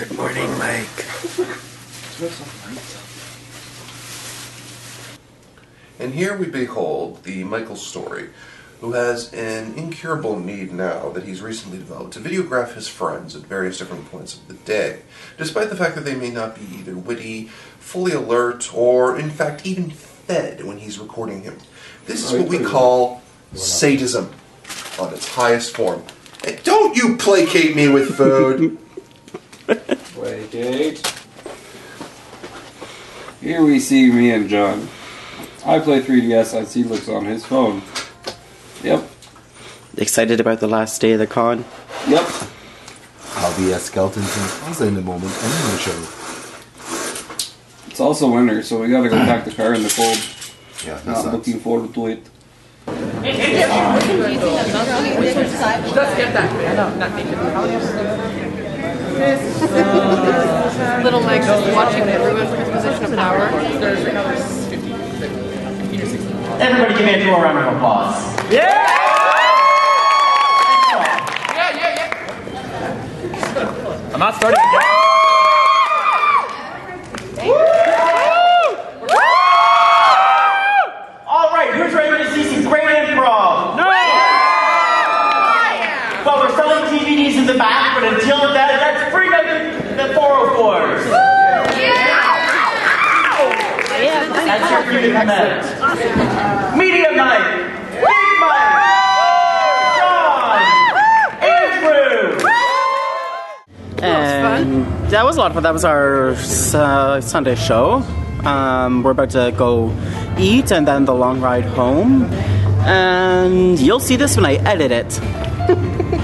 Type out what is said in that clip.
Good morning, Mike. And here we behold the Michael Story, who has an incurable need now that he's recently developed to videograph his friends at various different points of the day, despite the fact that they may not be either witty, fully alert, or in fact even fed when he's recording him. This is what we call sadism on its highest form. And don't you placate me with food! Placate. Here we see me and John. I play 3DS, I see looks on his phone. Yep, Excited about the last day of the con? yep. I'll be at Skeletons in Plaza in a moment and then the show. It's also winter, so we gotta go pack the car in the cold. Yeah, that Not sucks. looking forward to it. Let's get that man. No, not naked. Little Mike just watching everyone from his position of power. There's another 50, 50, 50 or 60. Everybody give Andrew a round of applause. Yeah, yeah, yeah. I'm not starting again. That's your freedom command. Medium Mike, Big Mike, John, Andrew. And that was a lot of fun. That was our uh, Sunday show. Um, we're about to go eat and then the long ride home. And you'll see this when I edit it.